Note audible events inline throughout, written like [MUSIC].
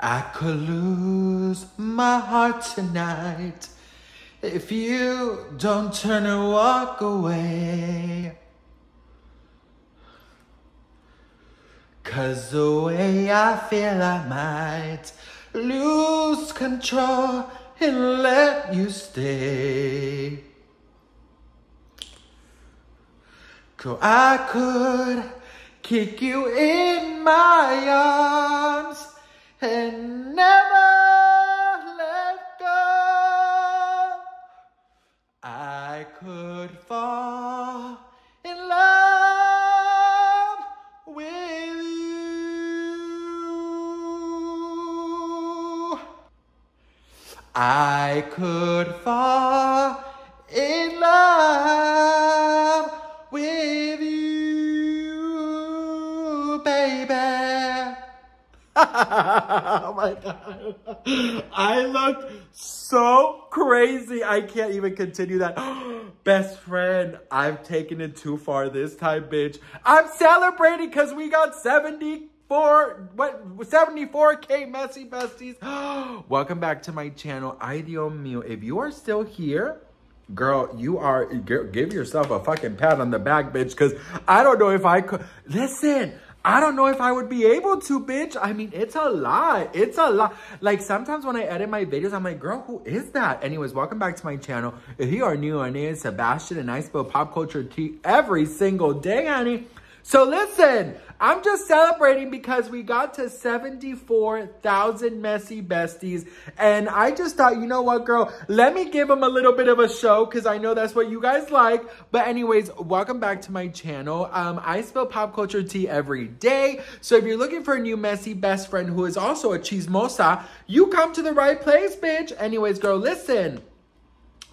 I could lose my heart tonight if you don't turn and walk away. Cause the way I feel I might lose control and let you stay. Cause I could kick you in my arms and never I look so crazy. I can't even continue that. [GASPS] Best friend, I've taken it too far this time, bitch. I'm celebrating because we got 74, what, 74K messy besties. [GASPS] Welcome back to my channel, Ideal Meal. If you are still here, Girl, you are, give yourself a fucking pat on the back, bitch, because I don't know if I could. Listen, I don't know if I would be able to, bitch. I mean, it's a lot. It's a lot. Like, sometimes when I edit my videos, I'm like, girl, who is that? Anyways, welcome back to my channel. If you are new, my name is Sebastian, and I spill pop culture tea every single day, honey. So listen, I'm just celebrating because we got to 74,000 messy besties. And I just thought, you know what, girl, let me give them a little bit of a show because I know that's what you guys like. But anyways, welcome back to my channel. Um, I spill pop culture tea every day. So if you're looking for a new messy best friend who is also a chismosa, you come to the right place, bitch. Anyways, girl, listen.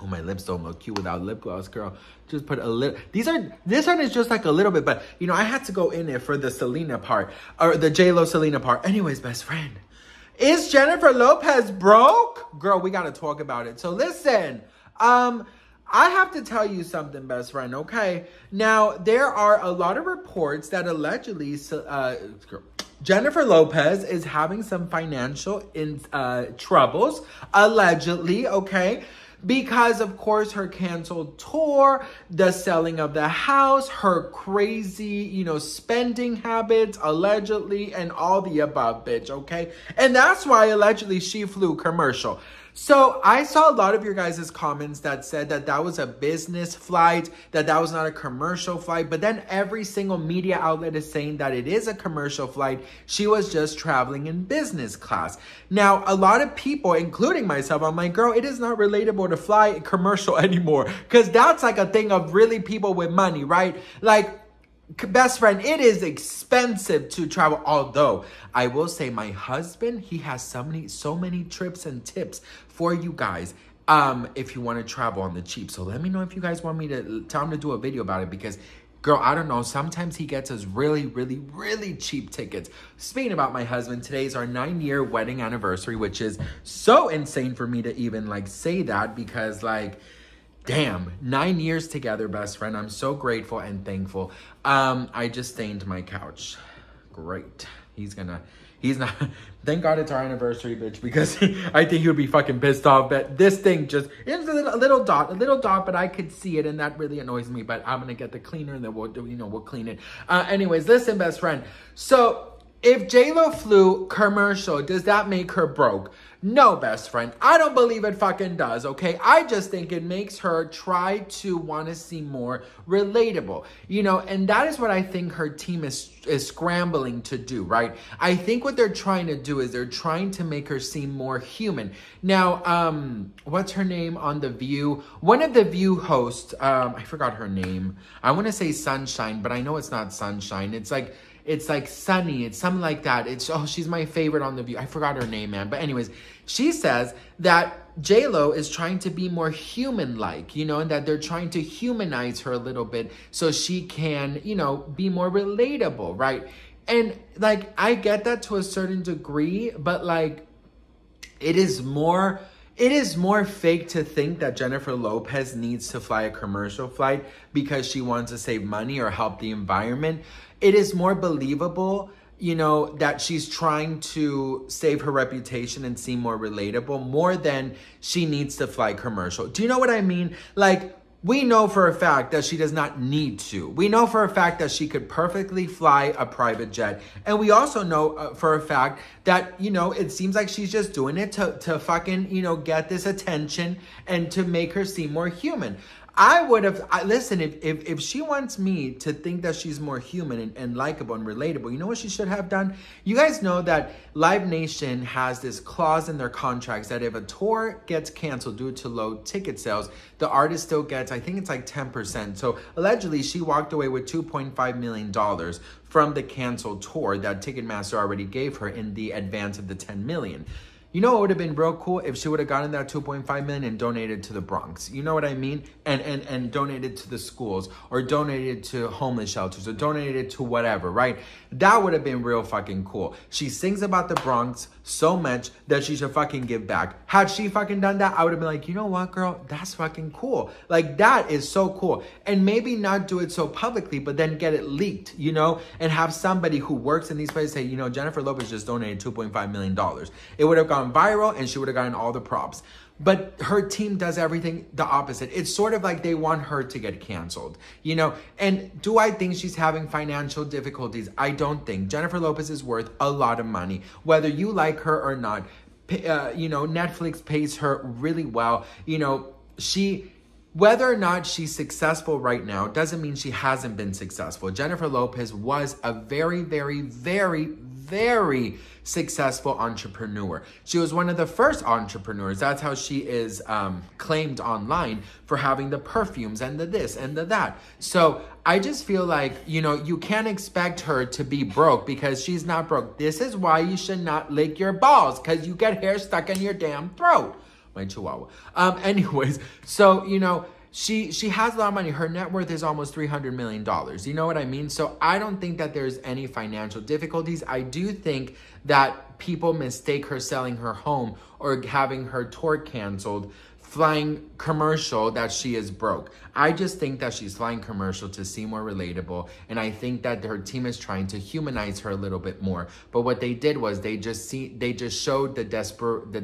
Oh, my lips don't look cute without lip gloss, girl. Just put a little. These are, this one is just like a little bit, but you know, I had to go in there for the Selena part, or the J-Lo Selena part. Anyways, best friend. Is Jennifer Lopez broke? Girl, we got to talk about it. So listen, um, I have to tell you something, best friend, okay? Now, there are a lot of reports that allegedly, uh, Jennifer Lopez is having some financial in, uh, troubles, allegedly, okay? Because of course her canceled tour, the selling of the house, her crazy, you know, spending habits allegedly and all the above, bitch, okay? And that's why allegedly she flew commercial. So I saw a lot of your guys' comments that said that that was a business flight, that that was not a commercial flight. But then every single media outlet is saying that it is a commercial flight. She was just traveling in business class. Now, a lot of people, including myself, I'm like, girl, it is not relatable to fly commercial [LAUGHS] anymore. Because that's like a thing of really people with money, right? Like, best friend, it is expensive to travel. Although I will say my husband, he has so many, so many trips and tips for you guys. Um, if you want to travel on the cheap. So let me know if you guys want me to tell him to do a video about it because girl, I don't know. Sometimes he gets us really, really, really cheap tickets. Speaking about my husband, today is our nine year wedding anniversary, which is so insane for me to even like say that because like, damn, nine years together, best friend. I'm so grateful and thankful. Um, I just stained my couch. Great. He's gonna, he's not, [LAUGHS] thank God it's our anniversary, bitch, because [LAUGHS] I think he would be fucking pissed off. But this thing just, it's a little, a little dot, a little dot, but I could see it and that really annoys me. But I'm gonna get the cleaner and then we'll do, you know, we'll clean it. Uh, anyways, listen, best friend. So if J-Lo flew commercial, does that make her broke? No, best friend. I don't believe it fucking does, okay? I just think it makes her try to want to seem more relatable. You know, and that is what I think her team is is scrambling to do, right? I think what they're trying to do is they're trying to make her seem more human. Now, um, what's her name on The View? One of the View hosts, um, I forgot her name. I want to say Sunshine, but I know it's not Sunshine. It's like it's like Sunny. It's something like that. It's oh, she's my favorite on the View. I forgot her name, man. But anyways, she says that J Lo is trying to be more human-like, you know, and that they're trying to humanize her a little bit so she can, you know, be more relatable, right? And like I get that to a certain degree, but like it is more it is more fake to think that Jennifer Lopez needs to fly a commercial flight because she wants to save money or help the environment. It is more believable you know, that she's trying to save her reputation and seem more relatable more than she needs to fly commercial. Do you know what I mean? Like, we know for a fact that she does not need to. We know for a fact that she could perfectly fly a private jet. And we also know uh, for a fact that, you know, it seems like she's just doing it to, to fucking, you know, get this attention and to make her seem more human. I would have, I, listen, if, if, if she wants me to think that she's more human and, and likable and relatable, you know what she should have done? You guys know that Live Nation has this clause in their contracts that if a tour gets canceled due to low ticket sales, the artist still gets, I think it's like 10%. So allegedly, she walked away with $2.5 million from the canceled tour that Ticketmaster already gave her in the advance of the 10 million. You know, it would have been real cool if she would have gotten that 2.5 million and donated to the Bronx. You know what I mean? And and and donated to the schools or donated to homeless shelters or donated to whatever, right? That would have been real fucking cool. She sings about the Bronx so much that she should fucking give back. Had she fucking done that, I would have been like, you know what, girl, that's fucking cool. Like that is so cool. And maybe not do it so publicly, but then get it leaked, you know, and have somebody who works in these places say, you know, Jennifer Lopez just donated $2.5 million. It would have gone viral and she would have gotten all the props. But her team does everything the opposite. It's sort of like they want her to get canceled, you know? And do I think she's having financial difficulties? I don't think. Jennifer Lopez is worth a lot of money, whether you like her or not. Uh, you know, Netflix pays her really well. You know, she whether or not she's successful right now doesn't mean she hasn't been successful. Jennifer Lopez was a very, very, very, very successful entrepreneur. She was one of the first entrepreneurs. That's how she is um, claimed online for having the perfumes and the this and the that. So I just feel like, you know, you can't expect her to be broke because she's not broke. This is why you should not lick your balls because you get hair stuck in your damn throat. My chihuahua. Um, [LAUGHS] anyways, so, you know, she she has a lot of money. Her net worth is almost three hundred million dollars. You know what I mean? So I don't think that there's any financial difficulties. I do think that people mistake her selling her home or having her tour canceled flying commercial that she is broke. I just think that she's flying commercial to seem more relatable. And I think that her team is trying to humanize her a little bit more. But what they did was they just see they just showed the desperate the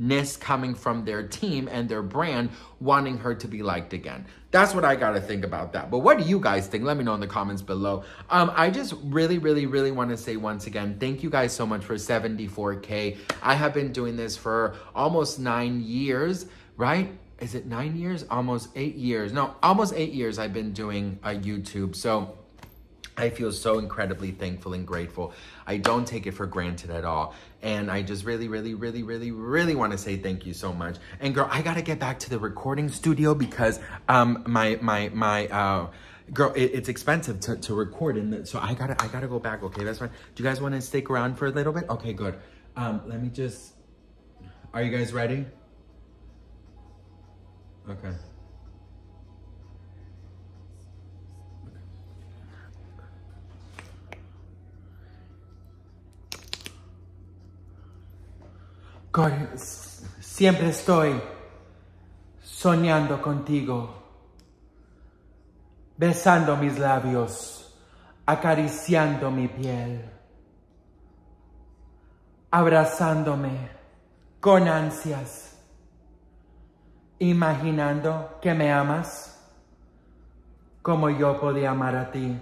desperateness coming from their team and their brand wanting her to be liked again. That's what I gotta think about that. But what do you guys think? Let me know in the comments below. Um, I just really, really, really want to say once again, thank you guys so much for 74K. I have been doing this for almost nine years, right? Is it nine years? Almost eight years. No, almost eight years I've been doing a YouTube. So I feel so incredibly thankful and grateful. I don't take it for granted at all. And I just really, really, really, really, really want to say thank you so much. And girl, I gotta get back to the recording studio because um my my my uh girl it, it's expensive to, to record and so I gotta I gotta go back. Okay, that's fine. Do you guys want to stick around for a little bit? Okay, good. Um, let me just. Are you guys ready? Okay. Siempre estoy soñando contigo, besando mis labios, acariciando mi piel, abrazándome con ansias, imaginando que me amas como yo podía amar a ti.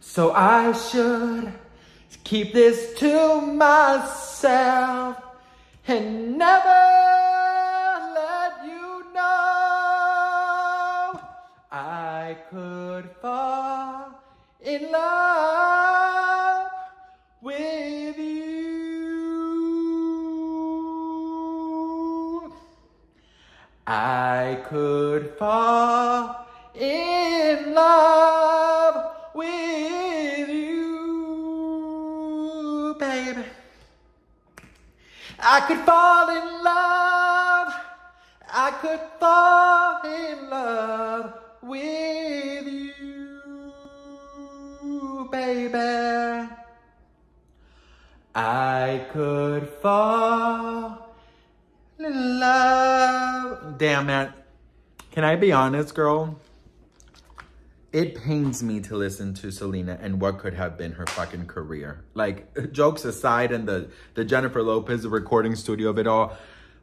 So I should keep this to myself and never let you know I could fall in love with you. I could fall in love I could fall in love. I could fall in love with you, baby. I could fall in love. Damn it. Can I be honest, girl? It pains me to listen to Selena and what could have been her fucking career. Like, [LAUGHS] jokes aside and the, the Jennifer Lopez recording studio of it all,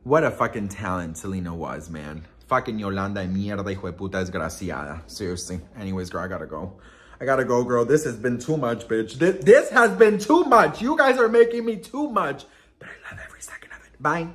what a fucking talent Selena was, man. Fucking Yolanda mierda hijo de puta desgraciada. Seriously. Anyways, girl, I gotta go. I gotta go, girl. This has been too much, bitch. This, this has been too much. You guys are making me too much. But I love every second of it. Bye.